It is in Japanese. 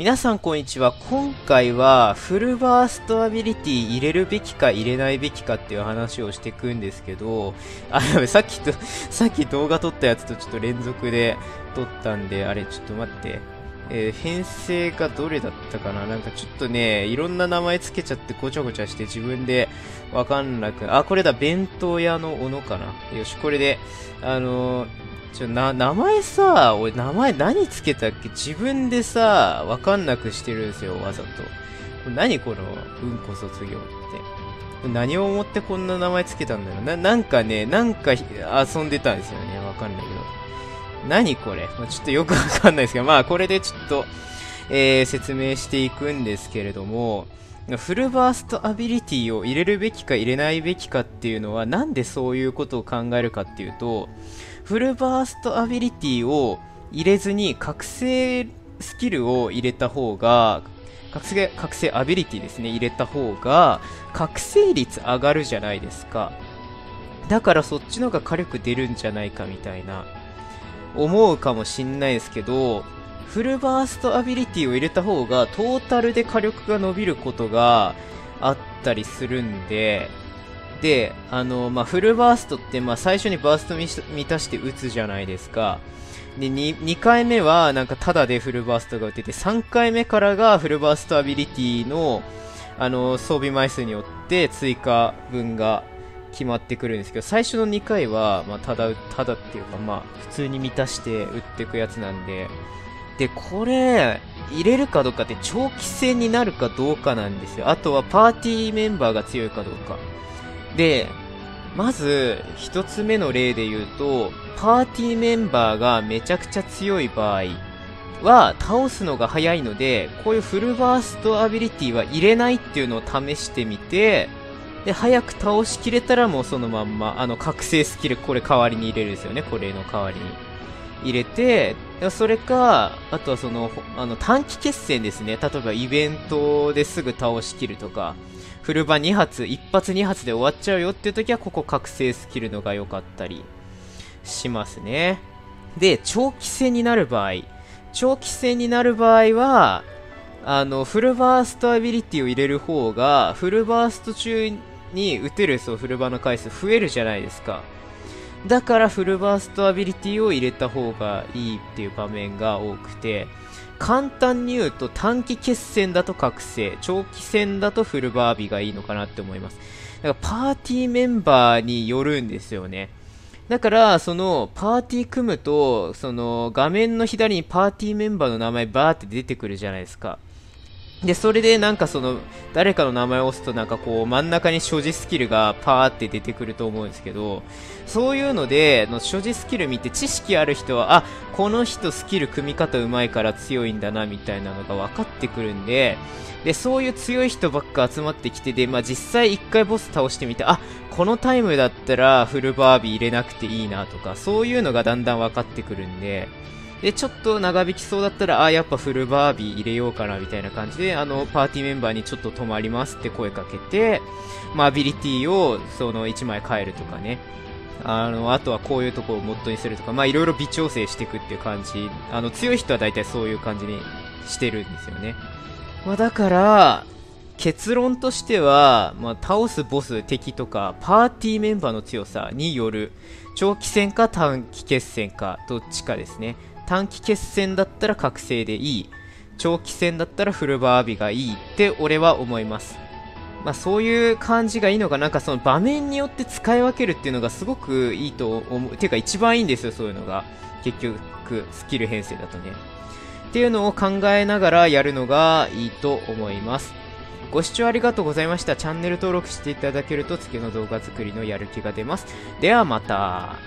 皆さんこんにちは。今回はフルバーストアビリティ入れるべきか入れないべきかっていう話をしていくんですけど、あ、やべ、さっきと、さっき動画撮ったやつとちょっと連続で撮ったんで、あれちょっと待って。えー、編成がどれだったかな？なんかちょっとね、いろんな名前つけちゃってごちゃごちゃして自分でわかんなく、あ、これだ、弁当屋の小野かなよし、これで、あのーちょ、な、名前さ、俺名前何つけたっけ？自分でさ、わかんなくしてるんですよ、わざと。何この、うんこ卒業って。何を思ってこんな名前つけたんだろう？な、なんかね、なんか遊んでたんですよね。わかんないけど。何これ、まあ、ちょっとよくわかんないですけど、まあこれでちょっと、えー、説明していくんですけれども、フルバーストアビリティを入れるべきか入れないべきかっていうのは、なんでそういうことを考えるかっていうと、フルバーストアビリティを入れずに覚醒スキルを入れた方が覚醒覚醒アビリティですね。入れた方が覚醒率上がるじゃないですか。だからそっちの方が火力出るんじゃないかみたいな思うかもしんないですけどフルバーストアビリティを入れた方がトータルで火力が伸びることがあったりするんでで、あの、まあ、フルバーストって、まあ、最初にバースト満たして打つじゃないですか。で2、2回目は、なんか、ただでフルバーストが打てて、3回目からがフルバーストアビリティの、あの、装備枚数によって追加分が決まってくるんですけど、最初の2回は、まあ、ただ、ただっていうか、まあ、普通に満たして打ってくやつなんで、で、これ、入れるかどうかって長期戦になるかどうかなんですよ。あとはパーティーメンバーが強いかどうか。で、まず、一つ目の例で言うと、パーティーメンバーがめちゃくちゃ強い場合は、倒すのが早いので、こういうフルバーストアビリティは入れないっていうのを試してみて、で、早く倒しきれたらもうそのまんま、あの、覚醒スキル、これ代わりに入れるんですよね、これの代わりに。入れて、それか、あとはその、あの、短期決戦ですね。例えばイベントですぐ倒しきるとか、フルバ2発、1発2発で終わっちゃうよっていう時は、ここ覚醒スキルのが良かったりしますね。で、長期戦になる場合、長期戦になる場合は、あの、フルバーストアビリティを入れる方が、フルバースト中に打てるそうフルバーの回数増えるじゃないですか。だからフルバーストアビリティを入れた方がいいっていう場面が多くて、簡単に言うと短期決戦だと覚醒、長期戦だとフルバービーがいいのかなって思います。だからパーティーメンバーによるんですよね。だから、その、パーティー組むと、その、画面の左にパーティーメンバーの名前バーって出てくるじゃないですか。で、それでなんかその、誰かの名前を押すとなんかこう、真ん中に所持スキルがパーって出てくると思うんですけど、そういうので、の所持スキル見て知識ある人は、あ、この人スキル組み方うまいから強いんだな、みたいなのが分かってくるんで、で、そういう強い人ばっか集まってきて、で、まあ実際一回ボス倒してみて、あ、このタイムだったらフルバービー入れなくていいなとか、そういうのがだんだん分かってくるんで、で、ちょっと長引きそうだったら、あ、やっぱフルバービー入れようかな、みたいな感じで、あの、パーティーメンバーにちょっと止まりますって声かけて、まあ、アビリティを、その、1枚変えるとかね。あの、あとはこういうとこをモッドにするとか、まあ、いろいろ微調整していくっていう感じ。あの、強い人は大体そういう感じにしてるんですよね。まあ、だから、結論としては、まあ、倒すボス、敵とか、パーティーメンバーの強さによる、長期戦か短期決戦か、どっちかですね。短期決戦だったら覚醒でいい。長期戦だったらフルバービがいいって俺は思います。まあそういう感じがいいのか、なんかその場面によって使い分けるっていうのがすごくいいと思う。ていうか一番いいんですよ、そういうのが。結局、スキル編成だとね。っていうのを考えながらやるのがいいと思います。ご視聴ありがとうございました。チャンネル登録していただけると次の動画作りのやる気が出ます。ではまた。